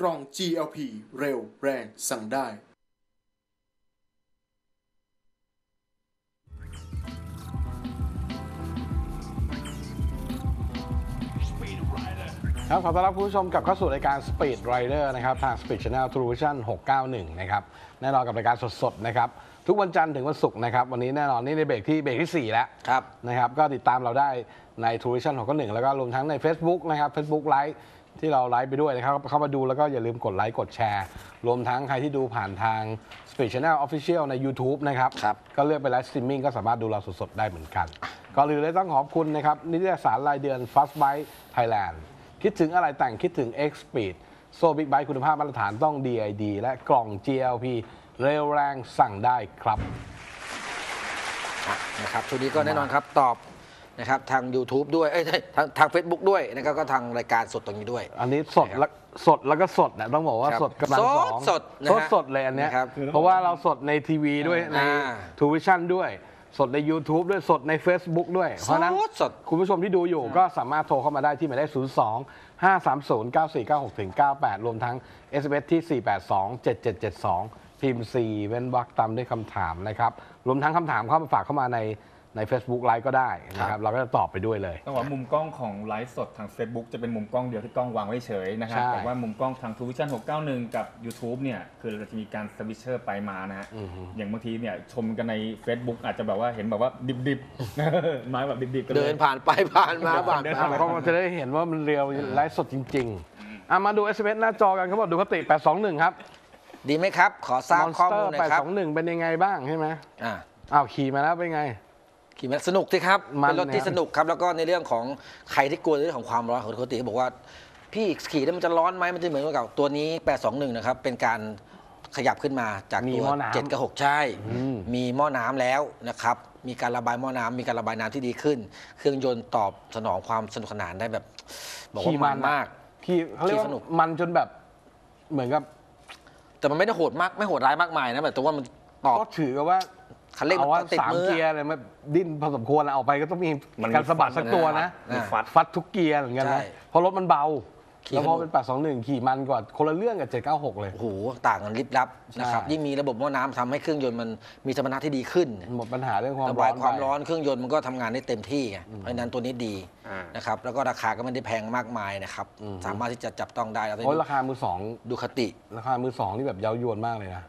กล่อง GLP เร็วแรงสั่งได้ ครับขอต้อนรับคุณผู้ชมกลับเข้าสู่รายการ Speed Rider นะครับ ทาง Speed Channel True Vision 691 นะครับ แน่นอนกับรายการสดๆ นะครับ ทุกวันจันทร์ถึงวันศุกร์นะครับ วันนี้แน่นอนนี่ในเบรกที่เบรกที่ 4 แล้วครับนะครับ ก็ติดตามเราได้ใน True Vision 691 แล้วก็รวมทั้งใน Facebook นะครับ Facebook Live ที่เราไลฟ์ไปด้วยนะครับ เข้ามาดูแล้วก็อย่าลืมกดไลค์กดแชร์ รวมทั้งใครที่ดูผ่านทาง Speed Channel Official ใน YouTube นะครับ ครับ ก็เลือกไป live streaming ก็สามารถดูเราสดๆได้เหมือนกันก่อนอื่นเลยต้องขอบคุณนะครับ นิตยสารรายเดือน Fast Bike Thailand คิดถึงอะไรแต่งคิดถึง X Speed โซ่บิ๊กไบค์คุณภาพมาตรฐานต้อง DID และกล่อง GLP เร็วแรงสั่งได้ครับอะนะครับช่วงนี้ก็แน่นอนครับ ตอบ นะครับทาง YouTube ด้วยเอ้ยทางทาง Facebook ด้วยนะครับก็ทางรายการสดตรงนี้ด้วย อันนี้สดแล้วสดแล้วก็สดนะต้องบอกว่าครับสดกำลังสองสดนะสฮะดสดเลยอันเนี้ยนะครับเพราะว่าเราสดในทีวีด้วยในอ่าทูวิชั่นด้วย สดใน YouTube ด้วยสดใน Facebook ด้วย เพราะฉะนั้นสดสด คุณผู้ชมที่ดูอยู่ก็สามารถโทรเข้ามาได้ที่หมายเลข 02 530 9496ถึง98 รวมทั้ง SMS ที่ 482 7772 พิมพ์ 4 เว้นวรรคตามด้วยคำถามนะครับ รวมทั้งคำถามเข้ามาฝากเข้ามาใน ใน Facebook ไลฟ์ก็ได้นะครับ เราก็จะตอบไปด้วยเลย ต้องบอกว่ามุมกล้องของไลฟ์สดทาง Facebook จะเป็นมุมกล้องเดียวที่กล้องวางไว้เฉยนะครับใช่ แต่ว่ามุมกล้องทางทรูวิชั่นส์691 กับ YouTube เนี่ยคือเราจะมีการ switcher ไปมานะฮะอือฮึอย่างบางทีเนี่ยชมกันใน Facebook อาจจะแบบว่าเห็นแบบว่าดิบๆไม้แบบดิบๆกันเลเดิย นผ่านไปผ่านมาผ่านเดินมาผ่ก็จะได้เห็นว่ามัน real ไลฟ์สดจริงๆอะมาดู SMS หน้าจอกันเขาบอกดูคติ 821 ครับดีไหมครับ ขอทราบข้อมูลหน่อยครับ821 เป็นยังไงบ้างใช่ไหมอ่าอ้าวขี่มาแล้วเป็นไง ขี่มันสนุกสิครับ มันเป็นรถที่เนี่ยสนุกครับ แล้วก็ในเรื่องของใครที่กลัวในเรื่องของความร้อนของโคติเขาบอกว่า พี่ขี่แล้วมันจะร้อนไหมมันจะเหมือนกับตัวนี้ 821 นะครับ เป็นการขยับขึ้นมาจากมีตัวหม้อน้ำ เจ็ดกับหกใช่อืมมีหม้อน้ำแล้วนะครับ มีการระบายหม้อน้ำมีการระบายน้ำที่ดีขึ้น เครื่องยนต์ตอบสนองความสนุกสนานได้แบบ บอกว่ามันมาก ขี่เขาเรียกขี่ว่าสนุก มันจนแบบ เหมือนกับแต่มันไม่ได้โหดมากไม่โหดร้ายมากมายนะแบบแต่ว่ามันตอบ ก็ถือกับว่า คันเร่งเอาว่าติดสามมือ เกียร์เลยมันดิ้นพอสมควรนะเอาไปก็ต้องมีมันมีการสะบัดฟันสักตัวนะมีฟัด ฟัดทุกเกียร์เหมือนกันใช่นะเพราะรถมันเบา ขี่แล้วพอสนุก เป็น821 ขี่มันกว่าคนละเรื่องกับ 796 เลย โอ้โหต่างกันลิบลับนะครับใช่ ยิ่งมีระบบหม้อน้ำทำให้เครื่องยนต์มันมีสมรรถนะที่ดีขึ้น หมดปัญหาเรื่องความระร้บาอยนความไปร้อนเครื่องยนต์มันก็ทำงานได้เต็มที่ไงเพราะฉะนั้นตัวนี้ดีอ่านะครับแล้วก็ราคาก็ไม่ได้แพงมากมายนะครับอืมสามารถที่จะจับต้องได้แล้วโอ้ยราคามือสองดูคติ ราคามือสองนี่แบบเย้ายวนมากเลยนะ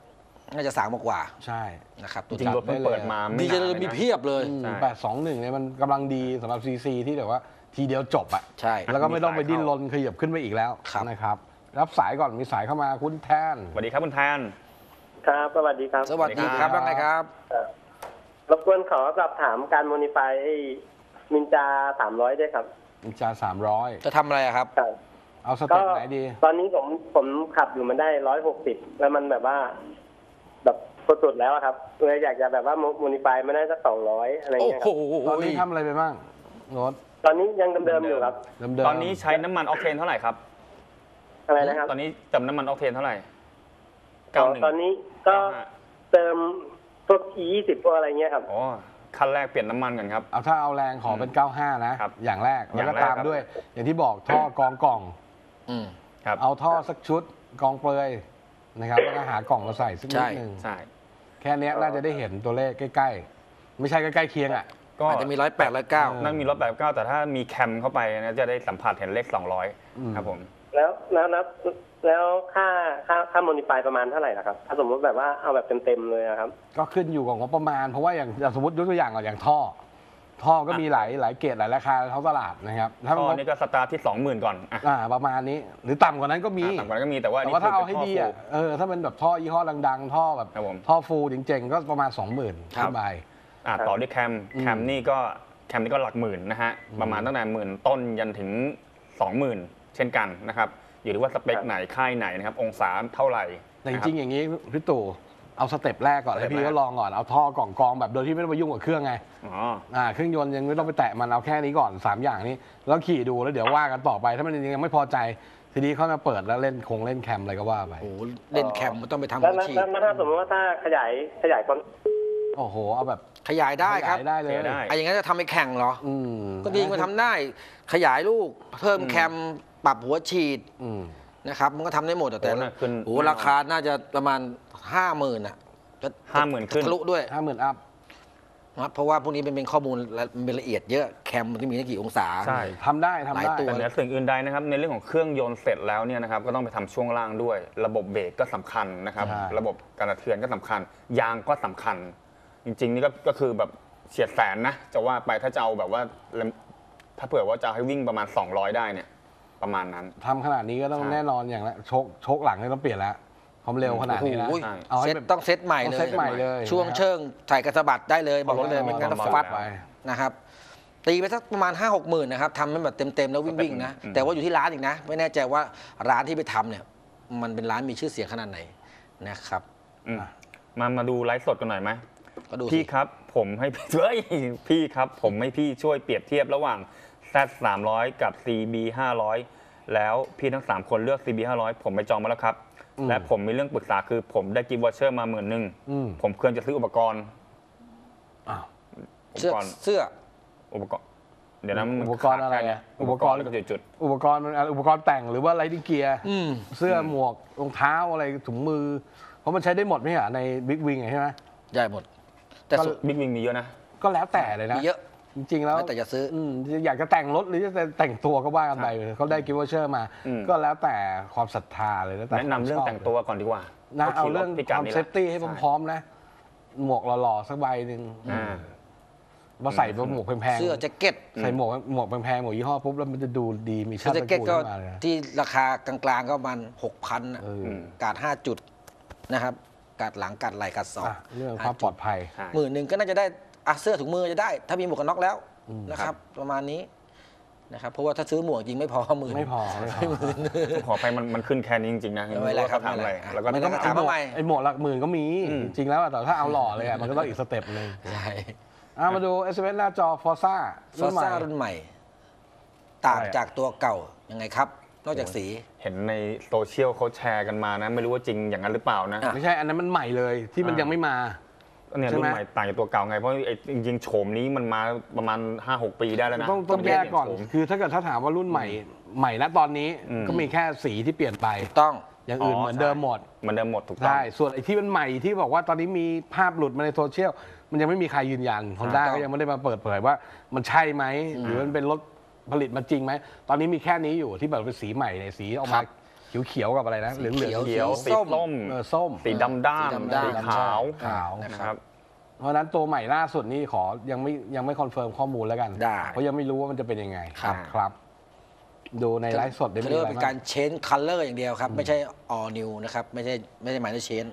น่าจะสามกว่าใช่ๆนะครับจริงๆรถเพิ่งเปิดมาดีไม่เจนานเลเลยยมีนะ เพียบเลย ใช่ แปดสองหนึ่งเนี่ยมันกำลังดีสำหรับซีซีที่แบบว่าทีเดียวจบอะใช่แล้วก็ไม่ต้องไปมีสายดิ้นเข้ารนขยับขึ้นไปอีกแล้วครับ นะครับ รับสายก่อนมีสายเข้ามาคุณแทน สวัสดีครับคุณแทน ครับ สวัสดีครับสวัสดีครับว่าไงครับ รบกวนขอสอบถามการโมนิฟายไอ้มินจาสามร้อยด้วยครับมีจาสามร้อยจะทำอะไรอะครับ ครับเอาสก็เต็ปไหนดี ตอนนี้ผมผมขับอยู่มันได้ร้อยหกสิบแล้วมันแบบว่าแบบ สุดๆแล้วอะครับเลยอยากจะแบบว่าโมนิฟายไม่ได้สักสองร้อยอะไรโอ้เงี้ยคโหรับตอนนี้ทำอะไรไปบ้างรถตอนนี้ยังเดิมๆอยู่ครับเดิมๆตอนนี้ใช้น้ำมันออกเทนเท่าไหร่ครับ อะไรนะครับตอนนี้เติมน้ำมันออกเทนเท่าไหร่อ๋อ91ตอนนี้ก็95เติมพวก e ยี่สิบพวกอะไรเงี้ยครับ อ๋อขั้นแรกเปลี่ยนน้ำมันก่อนครับ เอาถ้าเอาแรงขอเป็น 95 นะ ครับอย่างแรกแล้วก็อย่างแรกตามครับ ด้วย อย่างที่บอกท่อกองกล่อง อืม ครับเอาท่อสักชุดกองเปลือยนะครับแล้วก็หากล่องมาใส่สักนิใช่ดหนึ่งใช่ แค่เนี้ยน่าจะได้เห็นตัวเลขใกล้ๆ ไม่ใช่ใกล้ๆเคียงอะ ก็อาจจะมีร้อยแปดร้อยเก้านั่นมีรถแบบเก้าแต่ถ้ามีแคมเข้าไปนะจะได้สัมผัสเห็นเลขอืม200ครับผม แล้วแล้วแล้วแล้วค่าค่าค่า modify ประมาณเท่าไหร่ล่ะครับ ถ้าสมมติแบบว่าเอาแบบเต็มๆเลยอะครับ ก็ขึ้นอยู่กับงบประมาณ เพราะว่าอย่างอย่างสมมติยกตัวอย่างก่อนอย่างท่อ ท่อก็มีหลายหลายเกรดหลายราคาท้องตลาดนะครับ ถ้าท่อมันนี่ก็สตาร์ทที่ 20,000 ก่อนอะอ่าประมาณนี้ หรือต่ำกว่านั้นก็มีอะต่ำกว่านั้นก็มีแต่ว่าแต่ว่าถ้าเอาให้คืดีป็นท่อะเออถ้าเป็นแบบท่อยี่ห้อดังๆ ท่อแบบครับผมท่อ full จริงๆ ก็ประมาณ 20,000ครับขึ้นไปอะต่อด้วยแคมอืมแคมนี่ก็แคมนี่ก็หลักหมื่นนะฮะประมาณตั้งแต่หมื่นต้นยันถึง 20,000 เช่นกันนะครับอยู่ที่ว่าสเปคไหนค่ายไหนนะครับองศาเท่าไหร่แต่จนะคบริงๆอย่างนี้พี่ตู่ เอาสเต็ปแรกก่อนสเต็ให้ปพี่แรกก็ลองก่อนเอาท่อกล่องกองแบบโดยที่ไม่ต้องไปยุ่งกับเครื่องไงอ๋อ อ่าเครื่องยนต์ยังไม่ต้องไปแตะมันเอาแค่นี้ก่อนสามอย่างนี้ แล้วขี่ดูแล้วเดี๋ยวว่ากันต่อไป ถ้ามันยังไม่พอใจทีนี้เขามาเปิดแล้วเล่นคงเล่นแคมอะไรก็ว่าไป โอ้โหเล่นแคมมันต้องไปทำแล้วหัวแล้วฉีดแล้วแล้วถ้าสมมติว่าถ้าขยายขยายคนโอ้โหเอาแบบขยายได้ครับขยายได้เลยขยายได้ ไอ้อย่างนั้นจะทำให้แข่งเหรอ อืมก็ดีมาทำได้ ขยายลูก เพิ่มแคมปรับหัวฉีด อืม นะครับมันก็ทำได้หมดอะแต่โอ้น่าขึ้น โอ้ราคาน่าจะประมาณห้าหมื่นอะจะ50,000ขึ้น ทะลุด้วยห้าหมื่นอัพนะครับเพราะว่าพวกนี้เป็นเป็นข้อมูลและมันเป็นละเอียดเยอะแคมมันที่มีกี่องศา ใช่ ทำได้ทำหลายได้ ตัว แต่เหนือสิ่งอื่นใดนะครับในเรื่องของเครื่องยนต์เสร็จแล้วเนี่ยนะครับก็ต้องไปทำช่วงล่างด้วย ระบบเบรกก็สำคัญนะครับ ใช่ ระบบการกระเทือนก็สำคัญ ยางก็สำคัญ จริงๆนี่ก็ก็คือแบบเฉียดแสนนะจะว่าไปถ้าจะเอาแบบว่าถ้าเผื่อว่าจะให้วิ่งประมาณ 200 ได้เนี่ย ประมาณนั้น ทำขนาดนี้ก็ต้องใช่ แน่นอนอย่างละโชคโชคหลังนี่ต้องเปลี่ยนแล้วความเร็วขนาดนี้นะ โอ้โหเอาให้เซ็ตแบบต้องเซ็ตใหม่ต้องเลเซ็ย ตใหม่เลยช่วงนะครับ เชิงใส่กระสะบัดได้เลย บอกรถเลยต้องไม่งั้นต้องฟัด ไป นะครับ ตีไปสักประมาณ 5 6 หมื่นนะครับทำให้แบบเต็ม ๆ แล้ววิ่ง ๆ นะ อืม แต่ว่าอยู่ที่ร้านอีกนะ ไม่แน่ใจว่าร้านที่ไปทำเนี่ย มันเป็นร้านมีชื่อเสียงขนาดไหนนะครับ อืมมามาดูไลฟ์สดกันหน่อยไหมก็ดูสิ พี่ครับ ผมให้เฮ้ยพี่ครับ ผมให้พี่ช่วยเปรียบเทียบระหว่าง Z 300กับ CB 500แล้วพี่ทั้ง 3 คนเลือก CB 500ผมไปจองมาแล้วครับอืมและผมมีเรื่องปรึกษาคือผมได้ gift voucher มาหมื่นหนึ่งอืม ผมควรจะซื้ออุปกรณ์อ้าว อุปเสื้อกรณ์เสื้อ อุปกรณ์ เดี๋ยวนะมันอุปกรณ์อะไรอะอุปกรณ์แล้วก็จุดอุปกรณ์มันอะไรอุปกรณ์แต่งหรือว่าไรดิ้งเกียร์อืม เสื้อหมวกรองเท้าอะไรถุงมือ เพราะมันใช้ได้หมดไม่ใช่เหรอในบิ๊กวิงใช่ไหมใหญ่หมด แต่ส่วนบิ๊กวิงมีเยอะนะ ก็แล้วแต่เลยนะ มีเยอะ จริงๆแล้วแล้วแต่จะซื้อมอยากจะแต่งรถหรือจะแต่งตัวก็ว่ากันไปเขาได้กิฟต์วอเชอร์มาอืมก็แล้วแต่ความศรัทธาเลยแล้วแต่แนะนำเรื่องแต่งตัวก่อนดีกว่านะเอาขี่เรื่องพิคกัดวามนี้เซแหละฟตี้ให้พร้อมๆนะ หมวกหล่อๆสักใบหนึ่งอ่ามาใส่หมวกแพงๆเสื้อแจ็คเก็ตใส่หมวกหมวกแพงๆหมวกยี่ห้อปุ๊บแล้วมันจะดูดีมีเสื้ชาอติแจ็คเก็ตกูลก็ขึ้นมาเลยนะที่ราคากลางๆก็ประมาณหกพันเอออืมกาดห้าจุดนะครับ กาดหลังกาดไหล่กาดศอกอะเรื่องความปลอดภัยใช่หมื่นหนึ่งก็น่าจะได้ อะเสื้อถุงมือจะได้ ถ้ามีหมวกกันน็อกแล้วอืมนะครับ ประมาณนี้นะครับเพราะว่าถ้าซื้อหมวกจริงไม่พอหมื่นไม่พอไม่พอขอไปมันมันขึ้นแค่นี้จริงๆนะไม่เป็นไรครับว่าเขาทำอะไรไม่เป็นไรแล้วก็ไม่ต้ต้อองงถามถามว่าใหม่ไอหมวกหลักหมื่นก็มีอืมจริงแล้วอะแต่ถ้าเอาหล่อเลยอะมันก็ต้องอีกสเต็ปหนึ่งใช่อะมาดู s อ s หน้าจอ Forza ฟอรุ่นร์ใหม่ซ่ารุ่นใหม่ ต่างอะไรอะจากตัวเก่ายังไงครับ นอกจากสีเห็นในโซเชียลเขาแชร์กันมานะ ไม่รู้ว่าจริงอย่างนั้นหรือเปล่านะอะไม่ใช่อันนั้นมันใหม่เลยที่มันอ่ายัยังไม่มา เนี่ยใช่รุ่ไหม นใหม่ต่างจากตัวเก่าไง เพราะไอ้จริงๆโฉมนี้มันมาประมาณ 5-6 ปีได้แล้วนะต้องต้องไม่แยได้กก่อนเปลี่ยโฉม คือถ้าเกิดถ้าถามว่ารุ่นใหม่ใหม่ณตอนนี้อืม ก็มีแค่สีที่เปลี่ยนไป ต้อง อย่างอื่นอ๋อเหมือนใช่เดิมหมดเหมันเดิมหมดถูกต้อง ใช่ ส่วนไอ้ที่มันใหม่ที่บอกว่าตอนนี้มีภาพหลุดมาในโซเชียล มันยังไม่มีใครยืนยันฮอนด้าถูกต้องก็ยังไม่ได้มาเปิดเผยว่ามันใช่ไหม หรือมันเป็นรถผลิตมาจริงไหม ตอนนี้มีแค่นี้อยู่ที่แบบเป็นสีใหม่ในยสีออกครั มาบเขียวๆกับอะไรนะเหลืองเหลืองเขีเขียวสีสีส้ม ส้ม เออส้ม สีดำด้านสีดำด้านสีขาวขาว นะนะคครัรับบเพราะฉะนั้นตัวใหม่ล่าสุดนี่ขอยังไม่ยังไม่ confirm ข้อมูลแล้วกันได้เพราะยังไม่รู้ว่ามันจะเป็นยังไงครับ ครับ ดูในไลฟ์สดได้เขาไหมเรียกว่าเป็นการ change color อย่างเดียวครับ ไม่ใช่ all new นะครับ ไม่ใช่ไม่ใช่หมายถึง change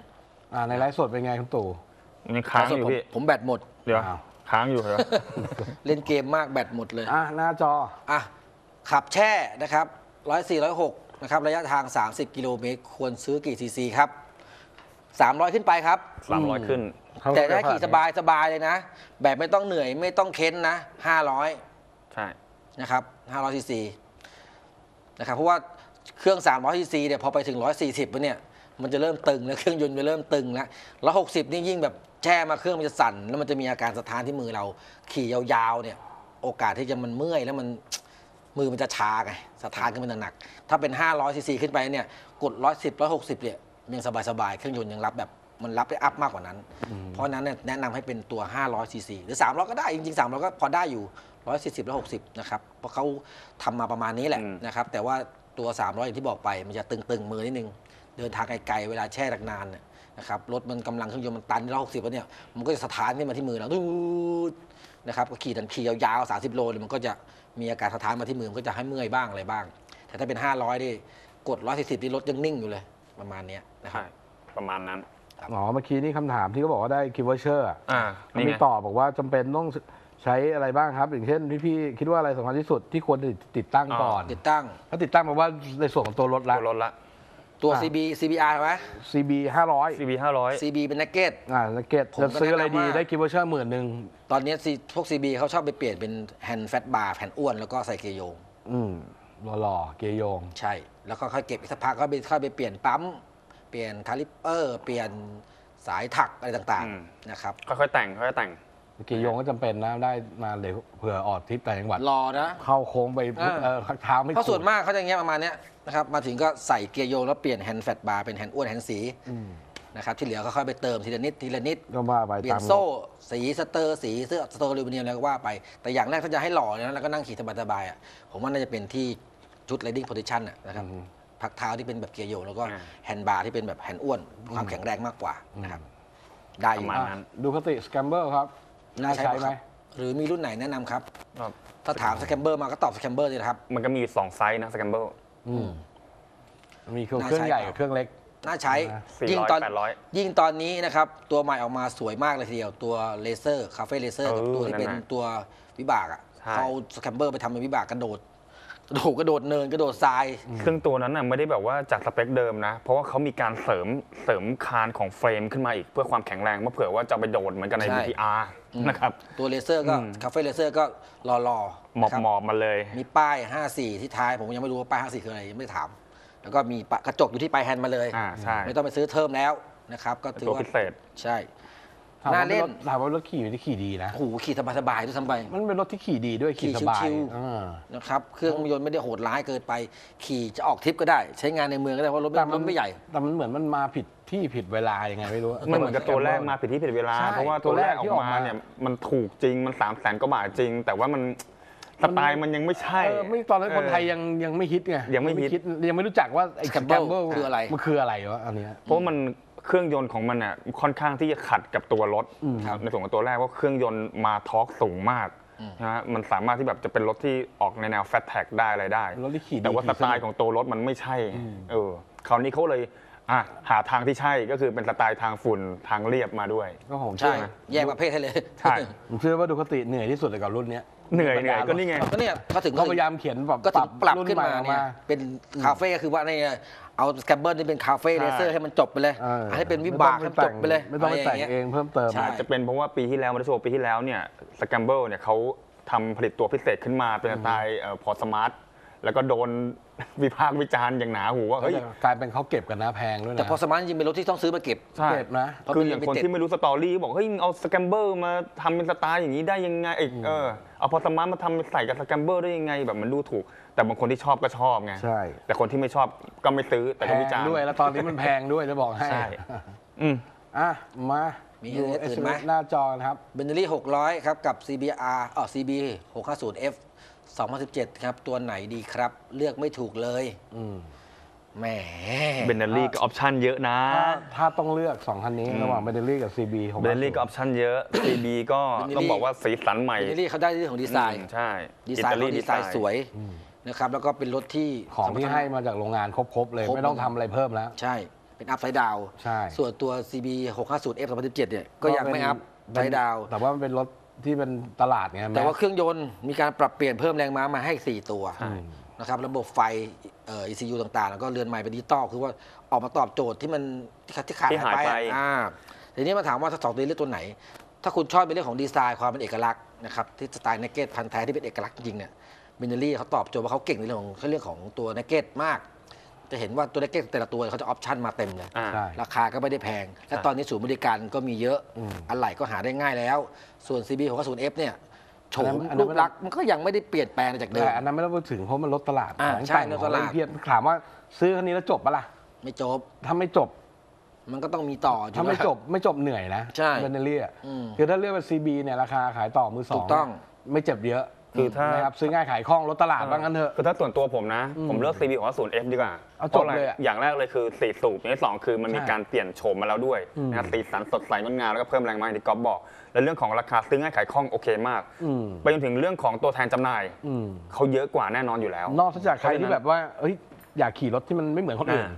อ่าในไลฟ์สดเป็นไงคุณตู่ยังค้างอยู่พี่ ผมแบตหมด เดี๋ยว อ้าว ค้างอยู่เหรอ เล่นเกมมากแบตหมดเลย อะหน้าจอ อะขับแช่นะครับร้อยสี่ร้อยหก นะครับระยะทาง 30 กิโลเมตร ควรซื้อกี่ซีซีครับ 300 ขึ้นไปครับ สามร้อยขึ้นแต่ถ้าขี่สบายสบายเลยนะ แบบไม่ต้องเหนื่อยไม่ต้องเค้นนะ 500 ใช่ นะครับ 500 ซีซีนะครับเพราะว่าเครื่อง 300 ซีซีเนี่ยพอไปถึง 140แล้วเนี่ย มันจะเริ่มตึงแล้ว เครื่องยนต์จะเริ่มตึงแล้วแล้ว 60 นี่ยิ่งแบบแช่มาเครื่องมันจะสั่น แล้วมันจะมีอาการสะท้านที่มือเราขี่ยาวๆเนี่ย โอกาสที่จะมันเมื่อยแล้วมัน มือมันจะชาไงสะท้านขึ้นมาหนักๆถ้าเป็น 500ซีซีขึ้นไปเนี่ยกด 110 160เนี่ยยังสบายๆ เครื่องยนต์ยังรับแบบมันรับได้อัพมากกว่านั้น เพราะฉะนั้นเนี่ยแนะนำให้เป็นตัว 500ซีซีหรือ 300 ก็ได้ จริงๆ 300 ก็พอได้อยู่ 140 160 นะครับ เพราะเขาทำมาประมาณนี้แหละอืมนะครับ แต่ว่าตัว 300 อย่างที่บอกไป มันจะตึงๆ มือนิดนึง เดินทางไกลๆ เวลาแช่นานๆเนี่ยนะครับ รถมันกำลังเครื่องยนต์มันตัน160แล้วเนี่ย มันก็จะสะท้านขึ้นมาที่มือเราดูด นะครับก็ขี่ดันขี่ยาวๆ30 โลเนี่ยมันก็จะมีอาการสะท้านมาที่มือมันก็จะให้เมื่อยบ้างอะไรบ้าง แต่ถ้าเป็น 500นี่กด140นี่รถยังนิ่งอยู่เลยประมาณเนี้ยนะครัใช่บประมาณนั้นอ๋อเมื่อกี้นี่คำถามที่เขาบอกว่าได้ gift voucherอ่าเขานี่มีไง ตอบบอกว่าจำเป็นต้องใช้อะไรบ้างครับ อย่างเช่นพี่พี่ๆคิดว่าอะไรสำคัญที่สุดที่ควรติดตั้งก่อน ติดตั้ง ถ้าติดตั้งแปลว่าในส่วนของตัวรถละตัวรถละ ตัว อะ CB CBR ใช่ไหม CB 500 CB 500 CB เป็น naked อ่า naked ผมจะก็ซื้ออะไรดีแนะนำว่า ได้ gift voucher หมื่นหนึ่งตอนนี้ C- พวก CB เขาชอบไปเปลี่ยนเป็นแฮนด์ fat bar แฮนด์อ้วนแล้วก็ใส่เกียร์โยง อืมหล่อๆเกียร์โยง ใช่ แล้วก็ค่อยเก็บอีกสักพักก็ไปค่อยไปเปลี่ยนปั๊ม เปลี่ยนคาลิปเปอร์ เปลี่ยนสายถักอะไรต่างๆ อืม นะครับ ค่อยๆแต่งค่อยๆแต่งเกียร์โยงก็จำเป็นนะได้มาเดี๋ยวเผื่อออกทริปต่างจังหวัด รอนะ เข้าโค้งไปปุ๊บอ่าเออเท้าไม่เพราะส่วนถูมากเขาจะอย่างเงี้ยประมาณเนี้ยนะครับมาถึงก็ใส่เกียร์โยงแล้วเปลี่ยนแฮนด์ fat bar เป็นแฮนด์อ้วนแฮนด์สีอืมนะครับที่เหลือก็ค่อยไปเติมทีละนิดทีละนิด ก็ว่าไปเปลี่ยตานมโซ่ สีสเตอร์ สีเสื้อสเตอร์อลูมิเนียมอะไรก็ว่าไป แต่อย่างแรกถ้าจะให้หล่อเนี่ยนะแล้วก็นั่งขี่สบายๆอะผมว่าน่าจะเป็นที่ชุด riding position อะนะครับพักเท้าที่เป็นแบบเกียร์โยงแล้วก็อ่า handlebar ที่เป็นแบบแฮนด์อ้วน ความแข็งแรงมากกว่านะครับได้อยู่ ประมาณนั้น Ducati Scrambler ครับ น่าใช้ไหมครับหรือมีรุ่นไหนแนะนำครับก็ถ้าถาม Scrambler มาก็ตอบ Scrambler เลยนะครับ มันก็มีสองไซส์นะ Scramblerอืมมีเครื่องน่าเครื่องใช้ใหญ่เปล่ากับเครื่องเล็ก น่าใช้สี่ยิ่งร้อยตอนแปดร้อยยิ่งตอนนี้นะครับ ตัวใหม่ออกมาสวยมากเลยทีเดียว ตัวracer cafe racer กับเออตัวที่เป็นนั่นน่ะตัววิบากอะใช่ เขาเอา Scrambler ไปทำเป็นวิบากกระโดด กระโดดกระโดดเนินกระโดดทราย ซึ่งตัวนั้นน่ะไม่ได้แบบว่าจากสเปคเดิมนะ เพราะว่าเขามีการเสริมเสริมคานของเฟรมขึ้นมาอีกเพื่อความแข็งแรงเมื่อเผื่อว่าจะเอาไปโดดเหมือนกันใน ใช่ VTR นะครับ ตัว racer ก็อืมคาเฟ่เลเซอร์ก็รอรอหมอบนะครับหมอบมาเลย มีป้าย 54 ที่ท้าย ผมยังไม่รู้ว่าป้าย 54 คืออะไรยังไม่ได้ถาม แล้วก็มีปะกระจกอยู่ที่ปลายแฮนด์มาเลย อ่าใช่ ไม่ต้องไปซื้อเติมแล้วนะครับก็ถือตัวว่าพิเศษ ใช่ ถามน่าว่าเล่นรถถามว่ารถขี่ที่ขี่ดีนะ โอ้โหขี่สบายๆด้วยซ้ำไป มันเป็นรถที่ขี่ดีด้วยขี่ขี่สบายชิวๆอ่านะครับเครื่องยนต์ไม่ได้โหดร้ายเกินไป ขี่จะออกทริปก็ได้ ใช้งานในเมืองก็ได้เพราะรถไม่รถไม่ใหญ่ แต่มันเหมือนมันมาผิดที่ผิดเวลายังไงไม่รู้ มันเหมือนกับตัวแรกมาผิดที่ผิดเวลา ใช่เพราะว่าตัตัววแรแรกกออที่กออกมามาเนี่ยมันถูกจริงมันสามแสนกว่าบาทจริง แต่ว่ามันสไตล์มันยังไม่ใช่ เออไม่ตอนนั้นคนไทยเออยังยังไม่ฮิตไงยังไม่ฮิต ยังไม่รู้จักว่าไอ้ Scramble Scramble คืออะไร มันคืออะไรวะอันเนี้ย เพราะว่ามัน เครื่องยนต์ของมันอะค่อนข้างที่จะขัดกับตัวรถอืมครับในส่วนของตัวแรกว่าเครื่องยนต์มาทอร์กสูงมากนะฮะมันสามารถที่แบบจะเป็นรถที่ออกในแนวแฟตแท็กได้อะไรได้ รถที่ขี่ดีแต่ว่าสขี่ไตล์นุกของตัวรถมันไม่ใช่เออคราวนี้เขาเลย อะหาทางที่ใช่ก็คือเป็นสไตล์ทางฝุ่นทางเรียบมาด้วย ก็ผมใช่ เชื่อนะแยกประเภทให้เลยใช่ผมเชื่อว่าดูคติเหนื่อยที่สุดเลยกับรุ่นเนี้ยเหนื่อยเหนื่อยก็นี่ไง ก็เนี่ยก็ถึงก็พยายามเขียนแบบก็ถึงปรับรุ่นขึ้นใหม่ออกมาเนี่ยเป็นคาเฟ่ก็คือว่าเนี่ยเอา Scrambler นี่เป็นคาเฟ่ใช่ racer ให้มันจบไปเลยเออให้เป็นวิบากให้มันจบไปเลยไม่ต้องไปแต่งอะไรเองเพิ่มเติม ใช่ อาจจะเป็นเพราะว่าปีที่แล้วมาโชว์ปีที่แล้วเนี่ย Scrambler เนี่ยเขาทำผลิตตัวพิเศษขึ้นมาเป็นสไตล์ Paul Smart แล้วก็โดนวิพากษ์วิจารณ์อย่างหนาหูว่าเฮ้ยยกลายเป็นเขาเก็บกันนะแพงด้วยนะแต่ Paul Smart จริงๆเป็นรถที่ต้องซื้อมาเก็บใช่เก็บนะเพราะคือเป็นอย่างคน limited ที่ไม่รู้ story บอกเฮ้ยมึงเอา Scrambler มาทำเป็นสไตล์อย่างนี้ได้ยังไงเอยเออเอา Paul Smart มาทำใส่กับ Scrambler ได้ยังไงแบบมันดูถูก แต่บางคนที่ชอบก็ชอบไงใช่แต่คนที่ไม่ชอบก็ไม่ซื้อแต่แพก็งวิจารณ์ด้วยแล้วตอนนี้มันแพงด้วยจะบอกให้ใช่อืมอะมามีดูอะไรอื่นไหม SMS หน้าจอนะครับ Benelli 600 ครับ กับ CBR อ๋อ CB 650F 2017 ครับ ตัวไหนดีครับ เลือกไม่ถูกเลยอืมแหม Benelli ก็ option เยอะนะ ถ้าถ้าต้องเลือกสองคันนี้ระหว่าง Benelli กับ CB ของ Benelliก็ option เยอะ CB ก็ Benelli ต้องบอกว่าสีสันใหม่ Benelli เขาได้เรื่องของดีไซน์อืมใช่ดีไซน์เขาดีไซน์สวยนะครับแล้วก็เป็นรถที่ของที่ให้มาจากโรงงานครบๆเลยครบไม่ต้องทำอะไรเพิ่มแล้ว ใช่เป็น upside down ใช่ส่วนตัว CB 650F 2017เนี่ยก็ยังไม่ upside down แต่ว่ามันเป็นรถ ที่เป็นตลาดไงแต่ว่าแม้เครื่องยนต์มีการปรับเปลี่ยนเพิ่มแรงม้ามาให้ 4 ตัวใช่นะครับระบบไฟเอ่อ ECU ต่างๆ แล้วก็เรือนใหม่เป็นดิจิตอลคือว่าออกมาตอบโจทย์ที่มันที่ขาดที่หายไปอะอ่าทีนี้มาถามว่าถ้าสองตัวนี้เลือกตัวไหน ถ้าคุณชอบเป็นเรื่องของดีไซน์ความเป็นเอกลักษณ์นะครับที่สไตล์ naked พันธุ์แท้ที่เป็นเอกลักษณ์จริงๆเนี่ย Benelli เขาตอบโจทย์ว่าเขาเก่งในเรื่องของเรื่องของตัว naked มาก จะเห็นว่าตัว naked แต่ละตัวเขาจะ option มาเต็มเลย อ่า ใช่ ราคาก็ไม่ได้แพง และตอนนี้ศูนย์บริการก็มีเยอะอืมอะไหล่ก็หาได้ง่ายแล้ว ส่วน CB 650F เนี่ยโฉมอันนั้น รูปลักษณ์มันก็ยังไม่ได้เปลี่ยนแปลงจากเดิแต่มอันนั้นไม่ต้องพูดถึงเพราะมันรถตลาดอ่าของใช่แต่งรถขตองลาดเล่นเพียบถามว่าซื้อคันนี้แล้วจบปะล่ะไม่จบ ถ้าไม่จบ มันก็ต้องมีต่อถ้าไม่จบไม่จบเหนื่อยนะใช่เบนเนอรี่อืมคือถ้าเลือกเป็น CB เนี่ยราคาขายต่อมือสองถูกต้อง ไม่เจ็บเยอะ คือถ้านะครับซื้อง่ายขายคล่องรถตลาดว่างั้นเถอะ คือถ้าส่วนตัวผมนะ ผมเลือก CB ของศูนย์ F ดีกว่าเอาจบเลยอะพราะอะไรอย่างแรกเลยคือสี่สูบอย่างที่สองคือมันมีใช่การเปลี่ยนโฉมมาแล้วด้วยอืมนะครับสีสันสดใสงดงามแล้วก็เพิ่มแรงม้าอย่างที่ก๊อฟบอก และเรื่องของราคาซื้อง่ายขายคล่องโอเคมากอืม ไปจนถึงเรื่องของตัวแทนจำหน่ายอืมเขาเยอะกว่าแน่นอนอยู่แล้ว นอกจากใครที่แบบว่าเอ้ยอยากขี่รถที่มันไม่เหมือนคนอื่น อ่า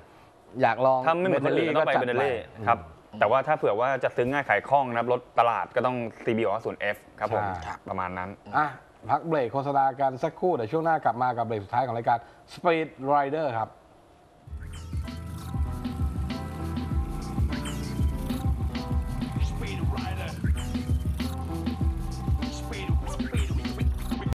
อยากลองถ้าไม่เหมือนคนอื่นก็ต้องไปจัดเบนเนเล่ไปครับแต่ว่าถ้าเผื่อว่าจะซื้อง่ายขายคล่องนะครับรถตลาดก็ต้อง CB ของศูนย์ F ครับผมใช่ ประมาณนั้น อะ พักเบรกโฆษณากันสักครู่เดี๋ยวช่วงหน้ากลับมากับเบรกสุดท้ายของรายการ Speed Rider ครับ